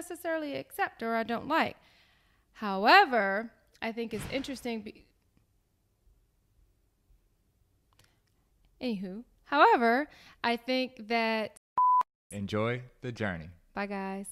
necessarily accept or I don't like. However, I think it's interesting. Be- Anywho, however, I think that. Enjoy the journey. Bye, guys.